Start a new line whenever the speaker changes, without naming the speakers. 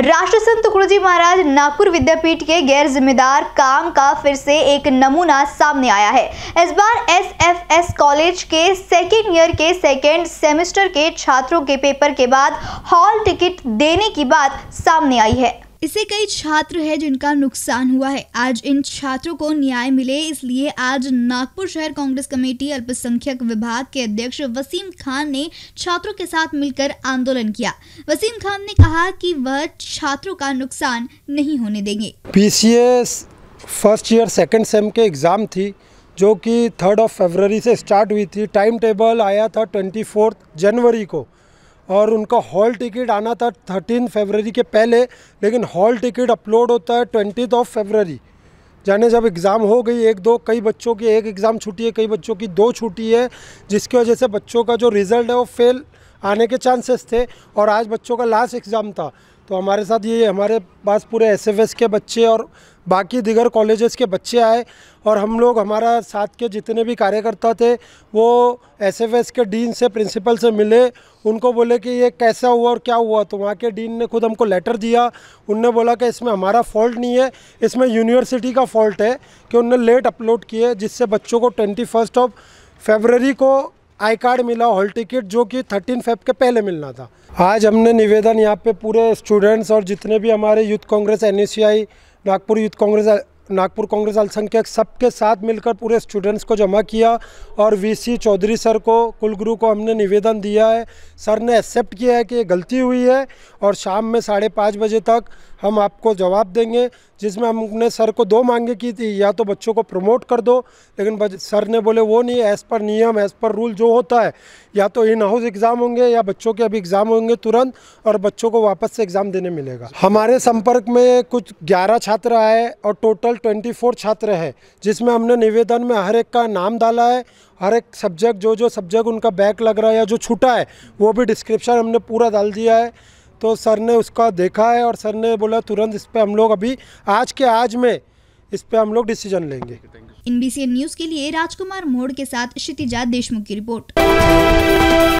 राष्ट्रसंत तुकडोजी महाराज नागपुर विद्यापीठ के गैर जिम्मेदार काम का फिर से एक नमूना सामने आया है। इस बार एसएफएस कॉलेज के सेकेंड ईयर के सेकेंड सेमेस्टर के छात्रों के पेपर के बाद हॉल टिकट देने की बात सामने आई है। इससे कई छात्र हैं जिनका नुकसान हुआ है। आज इन छात्रों को न्याय मिले, इसलिए आज नागपुर शहर कांग्रेस कमेटी अल्पसंख्यक विभाग के अध्यक्ष वसीम खान ने छात्रों के साथ मिलकर आंदोलन किया। वसीम खान ने कहा कि वह छात्रों का नुकसान नहीं होने देंगे।
PCS first year second sem के एग्ज़ाम थी, जो कि थर्ड ऑफ़ फरवरी से स्टार्ट हुई थी। टाइम टेबल आया था ट्वेंटी जनवरी को। और उनका हॉल टिकट आना था थर्टीन फेबररी के पहले, लेकिन हॉल टिकट अपलोड होता है ट्वेंटी ऑफ़ फरवरी जाने जब एग्ज़ाम हो गई, एक दो, कई बच्चों की एक एग्ज़ाम छुट्टी है, कई बच्चों की दो छुट्टी है, जिसकी वजह से बच्चों का जो रिज़ल्ट है वो फेल आने के चांसेस थे, और आज बच्चों का लास्ट एग्ज़ाम था। तो हमारे साथ ये हमारे पास पूरे एसएफएस के बच्चे और बाकी दिगर कॉलेजेस के बच्चे आए और हम लोग हमारा साथ के जितने भी कार्यकर्ता थे, वो एसएफएस के डीन से प्रिंसिपल से मिले। उनको बोले कि ये कैसा हुआ और क्या हुआ? तो वहाँ के डीन ने खुद हमको लेटर दिया। उनने बोला कि इसमें हमारा फॉल्ट नहीं है, इसमें यूनिवर्सिटी का फॉल्ट है कि उनने लेट अपलोड किए, जिससे बच्चों को ट्वेंटी ऑफ़ फेबररी को आई कार्ड मिला, हॉल टिकट, जो कि थर्टीन फेब के पहले मिलना था। आज हमने निवेदन यहाँ पे पूरे स्टूडेंट्स और जितने भी हमारे यूथ कांग्रेस एन नागपुर यूथ कांग्रेस नागपुर कांग्रेस अल्पसंख्यक सबके साथ मिलकर पूरे स्टूडेंट्स को जमा किया और वीसी चौधरी सर को, कुलगुरु को हमने निवेदन दिया है। सर ने एक्सेप्ट किया है कि ये गलती हुई है और शाम में साढ़े पाँच बजे तक हम आपको जवाब देंगे, जिसमें हमने सर को दो मांगे की थी, या तो बच्चों को प्रमोट कर दो, लेकिन सर ने बोले, वो नहीं एज़ पर नियम एज़ पर रूल जो होता है, या तो इन हाउस एग्ज़ाम होंगे, या बच्चों के अभी एग्ज़ाम होंगे तुरंत, और बच्चों को वापस से एग्ज़ाम देने मिलेगा। हमारे संपर्क में कुछ ग्यारह छात्र आए और टोटल ट्वेंटी फोर छात्र हैं, जिसमें हमने निवेदन में हर एक का नाम डाला है, हर एक सब्जेक्ट जो जो सब्जेक्ट उनका बैक लग रहा है या जो छूटा है, वो भी डिस्क्रिप्शन हमने पूरा डाल दिया है। तो सर ने उसका देखा है और सर ने बोला, तुरंत इस पर हम लोग अभी, आज के आज में, इस पर हम लोग डिसीज़न लेंगे।
इन न्यूज़ के लिए राजकुमार मोड़ के साथ क्षितिजा देशमुख की रिपोर्ट।